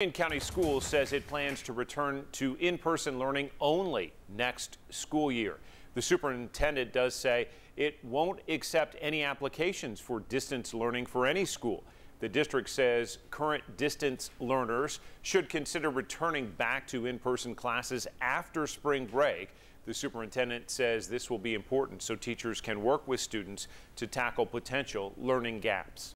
Marion County Schools says it plans to return to in-person learning only next school year. The superintendent does say it won't accept any applications for distance learning for any school. The district says current distance learners should consider returning back to in-person classes after spring break. The superintendent says this will be important so teachers can work with students to tackle potential learning gaps.